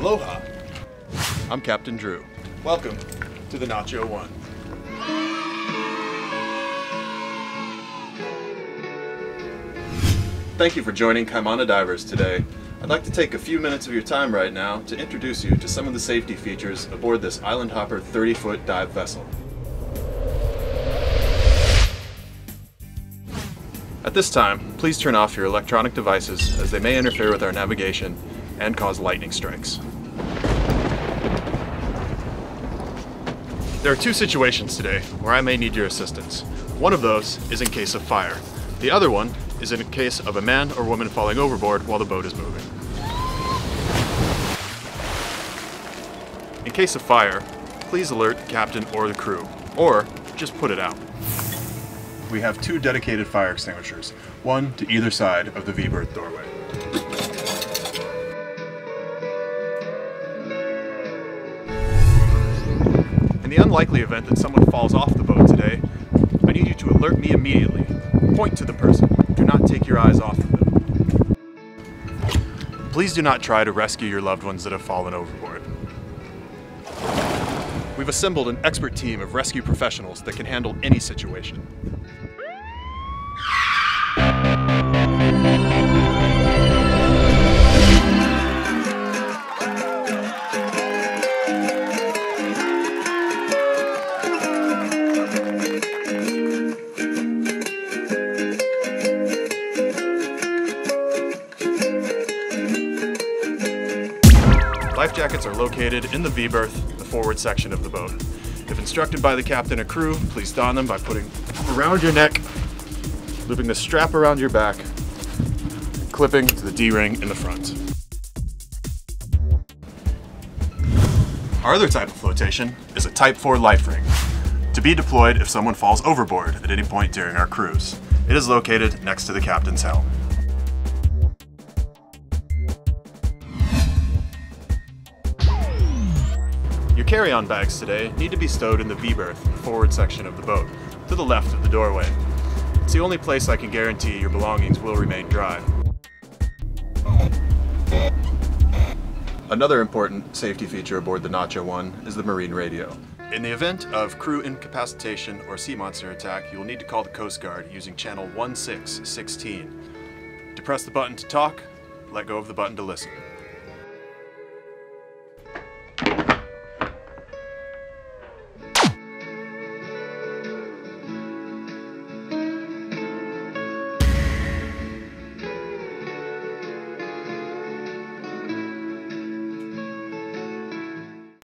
Aloha. I'm Captain Drew. Welcome to the Nacho One. Thank you for joining Kaimana Divers today. I'd like to take a few minutes of your time right now to introduce you to some of the safety features aboard this Island Hopper 30-foot dive vessel. At this time, please turn off your electronic devices as they may interfere with our navigation and cause lightning strikes. There are two situations today where I may need your assistance. One of those is in case of fire. The other one is in case of a man or woman falling overboard while the boat is moving. In case of fire, please alert the captain or the crew, or just put it out. We have two dedicated fire extinguishers, one to either side of the V-berth doorway. In the unlikely event that someone falls off the boat today, I need you to alert me immediately. Point to the person. Do not take your eyes off of them. Please do not try to rescue your loved ones that have fallen overboard. We've assembled an expert team of rescue professionals that can handle any situation. Life jackets are located in the V-berth, the forward section of the boat. If instructed by the captain or crew, please don them by putting around your neck, looping the strap around your back, clipping to the D-ring in the front. Our other type of flotation is a Type 4 life ring, to be deployed if someone falls overboard at any point during our cruise. It is located next to the captain's helm. Carry-on bags today need to be stowed in the V-berth, forward section of the boat, to the left of the doorway. It's the only place I can guarantee your belongings will remain dry. Another important safety feature aboard the Nacho One is the marine radio. In the event of crew incapacitation or sea monster attack, you will need to call the Coast Guard using channel 1616. To press the button to talk, let go of the button to listen.